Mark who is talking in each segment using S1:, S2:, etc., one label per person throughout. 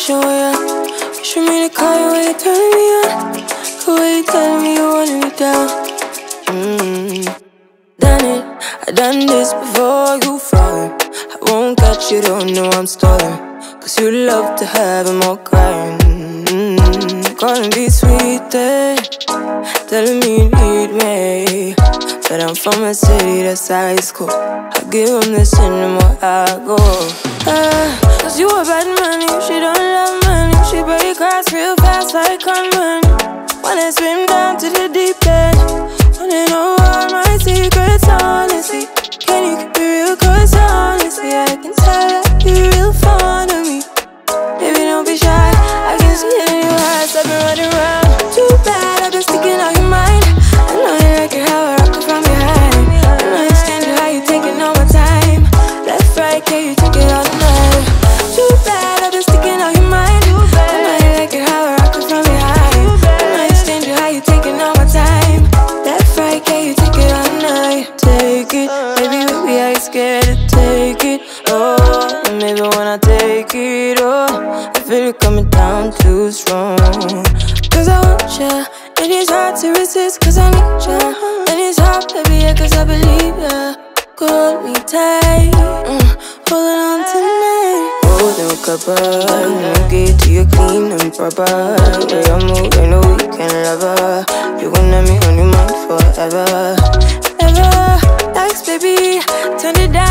S1: show ya. Wishing me to call you when you turn me on? The way you telling me you want me down? Mm -hmm. Done it, I done this before you falling I won't catch you, don't know I'm stalling. Cause you love to have them all crying. Mm -hmm. Calling these sweet eh? Telling me you need me. But I'm from a city that's high school. I give them the cinema I go. Uh, Cause you a bad money, she don't love money. She break grass real fast like on money. Wanna swim down to the deep end. It's hard to resist cause I need ya. And it's hard, baby, yeah, cause I believe ya. Hold me tight, mm, holding on tonight. Holding cover, you get to your clean and proper. We are move, ain't no weekend lover You gonna me on your mind forever. Ever, ex, baby, turn it down.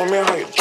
S1: show me
S2: how you
S1: do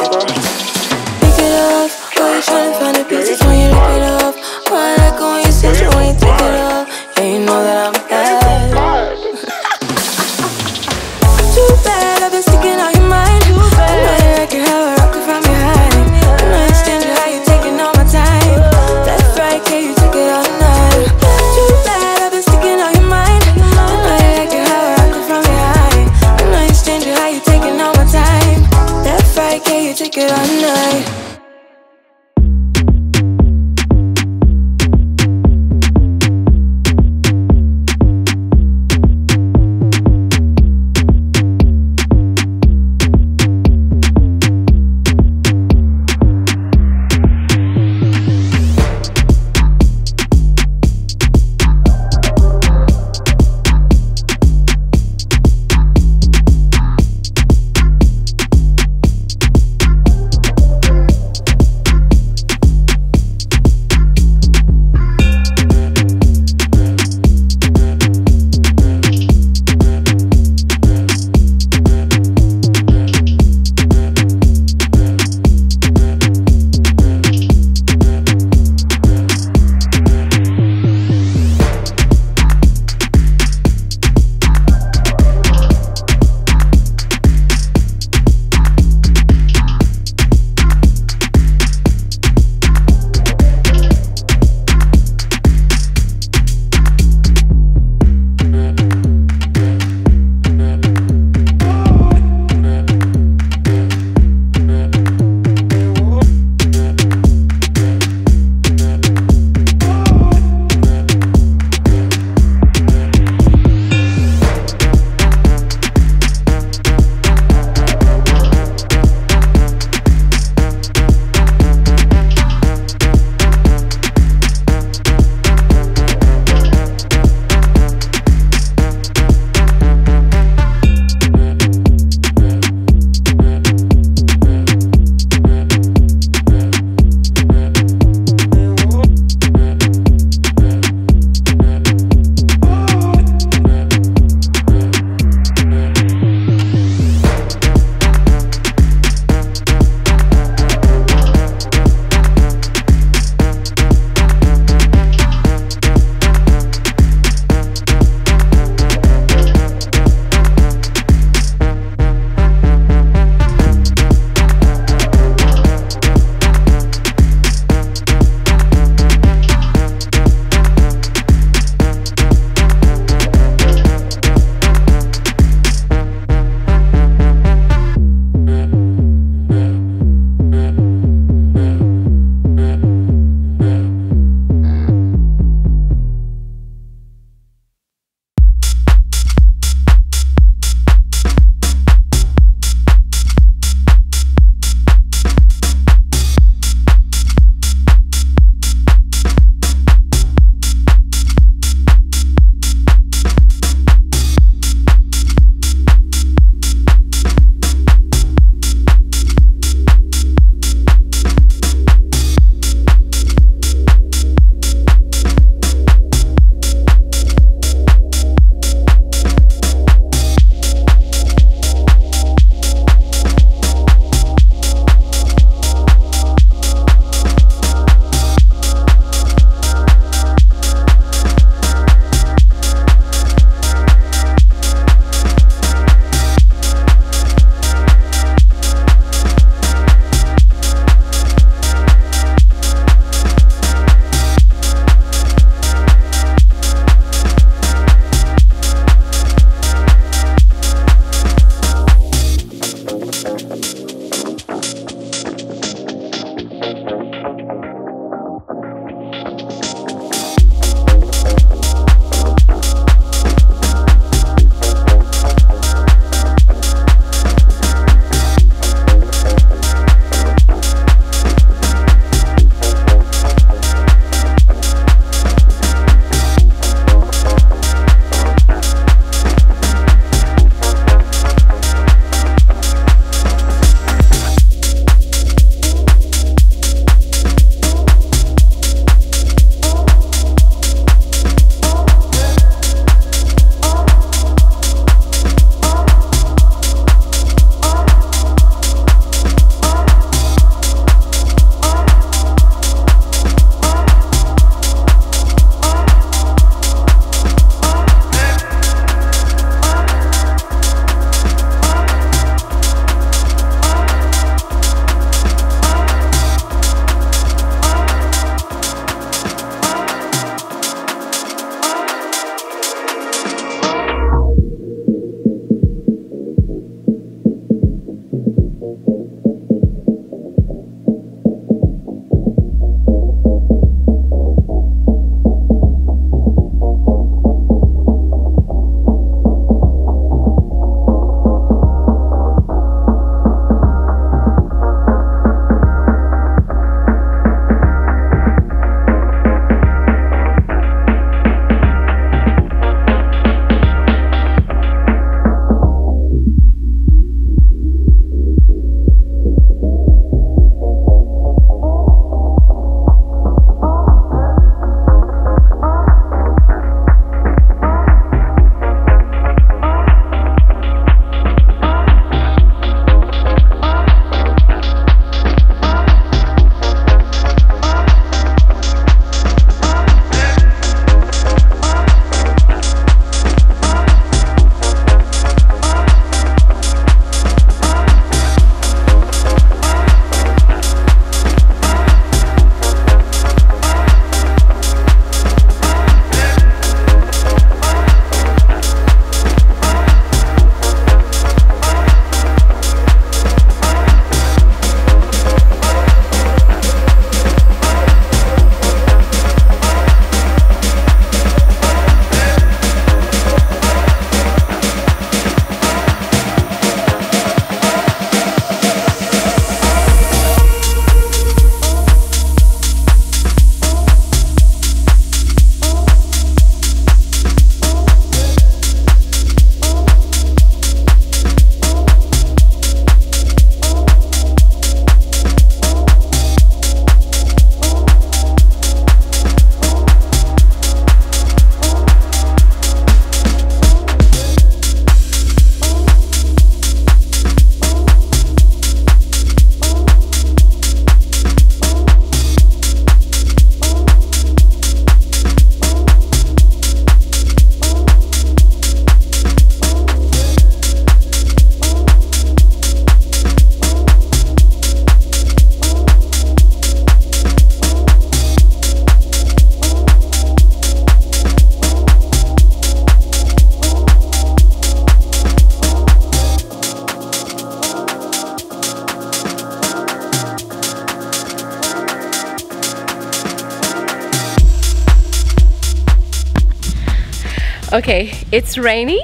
S3: Okay, it's rainy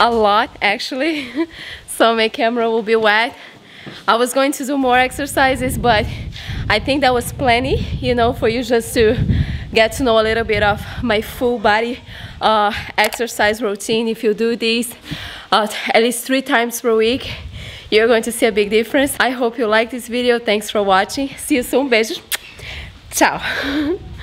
S3: a lot actually, so my camera will be wet. I was going to do more exercises, but I think that was plenty, you know, for you just to get to know a little bit of my full body uh, exercise routine. If you do this uh, at least three times per week, you're going to see a big difference. I hope you like this video. Thanks for watching. See you soon. Beijo. Tchau.